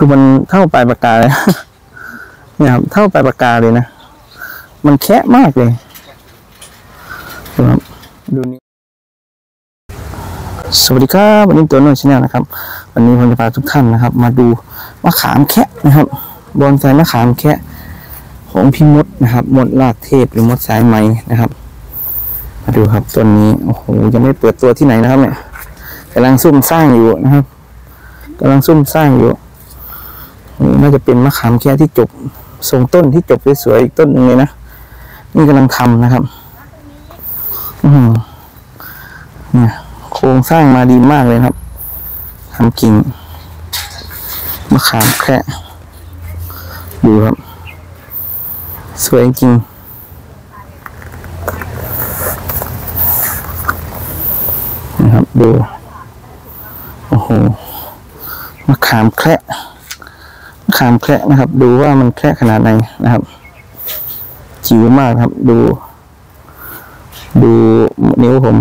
คือมันเท่าปลายปากกาเลยเนี่ยครับเท่าปลายปากกาเลยนะ มันแคระมากเลยครับดูนี่สวัสดีครับวันนี้ตัวโน้น channel นะครับ วันนี้ผมจะพาทุกท่านนะครับ มาดูมะขามแคระนะครับ บอนไซมะขามแคระของพี่มดนะครับ มดลากเทพหรือมดสายไหมนะครับ มาดูครับต้นนี้โอ้โหยังไม่เปิดตัวที่ไหนนะครับเนี่ยกำลังซุ่มสร้างอยู่นะครับกำลังซุ่มสร้างอยู่ นี่น่าจะเป็นมะขามแค่ที่จบทรงต้นที่จบสวยๆอีกต้นหนึ่งเลยนะนี่กำลังทำนะครับ อืมเนี่ยโครงสร้างมาดีมากเลยครับทำกิ่งมะขามแค่ดูครับ สวยจริงนะครับดูโอ้โหมะขามแคระ ขามแคระนะครับ ดูว่ามันแคระขนาดไหนนะครับจิ๋วมากครับ ดู ดูนิ้วผม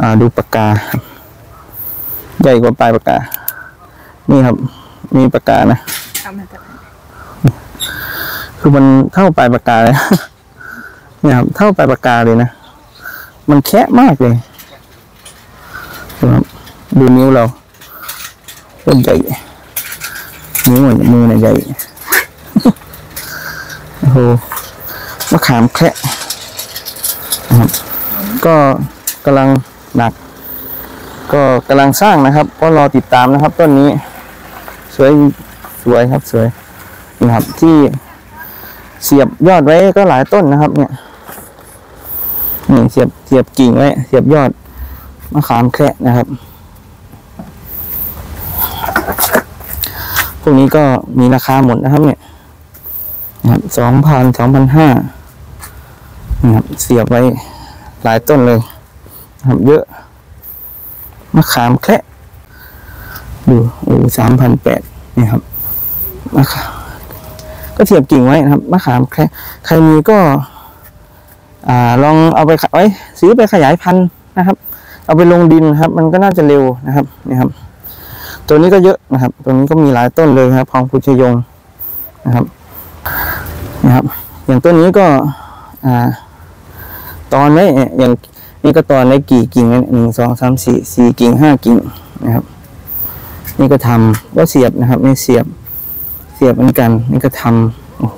อ่าดูปากกาใหญ่กว่าปลายปากกา นี่ครับ มีปากกานะคือมันเท่าปลายปากกาเลยเนี่ยครับเท่าปลายปากกาเลยนะมันแคะมากเลยดูนิ้วเราก็ใหญ่ มือนมือเนี่ยใหญ่โอ้โหมะขามแคะนะครับก็กำลังหนัก ก็กำลังสร้างนะครับ ก็รอติดตามนะครับ ต้นนี้ สวยสวยครับสวยนะครับ ที่เสียบยอดไว้ก็หลายต้นนะครับ เนี่ยนี่เสียบเสียบกิ่งไว้ เสียบยอดมะขามแคระนะครับ พวกนี้ก็มีราคาหมดนะครับ เนี่ยนะครับสองพันสองพันห้านะครับเสียบไว้หลายต้นเลยนะครับเยอะมะขามแคระดูโอ้สามพันแปดนี่ครับมะขามก็เสียบกิ่งไว้นะครับมะขามแคระใครมีก็อ่าลองเอาไปขาไว้ซื้อไปขยายพันธุ์นะครับ เอาไปลงดินนะครับ มันก็น่าจะเร็วนะครับนี่ครับ ตัวนี้ก็เยอะนะครับ ตัวนี้ก็มีหลายต้นเลยครับพองพุชยงนะครับนะครับ อย่างต้นนี้ก็อ่าตอนไว้อย่างนี่ก็ตอนไว้กี่กิ่งนะหนึ่งสองสามสี่สี่กิ่งห้ากิ่งนะครับ นี่ก็ทำก็เสียบนะครับนี่เสียบเสียบเหมือนกัน นี่ก็ทำโอ้โห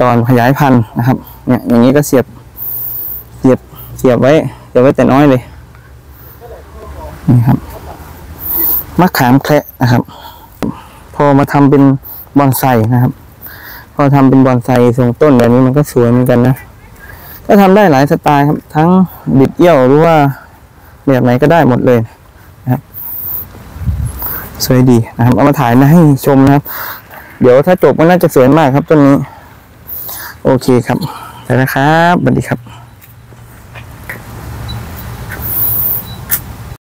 ตอนขยายพันธุ์นะครับ เนี่ยอย่างนี้ก็เสียบเสียบเสียบไว้เสียบไว้แต่น้อยเลยนี่ครับ มะขามแคระนะครับ พอมาทำเป็นบอนไซนะครับ พอทำเป็นบอนไซทรงต้นแบบนี้มันก็สวยเหมือนกันนะก็ทำได้หลายสไตล์ครับ ทั้งบิดเอี้ยวหรือว่าแบบไหนก็ได้หมดเลยนะครับ สวยดีนะครับ เอามาถ่ายมาให้ชมนะครับ เดี๋ยวถ้าจบมันน่าจะสวยมากครับต้นนี้ โอเคครับไปนะครับสวัสดีครับ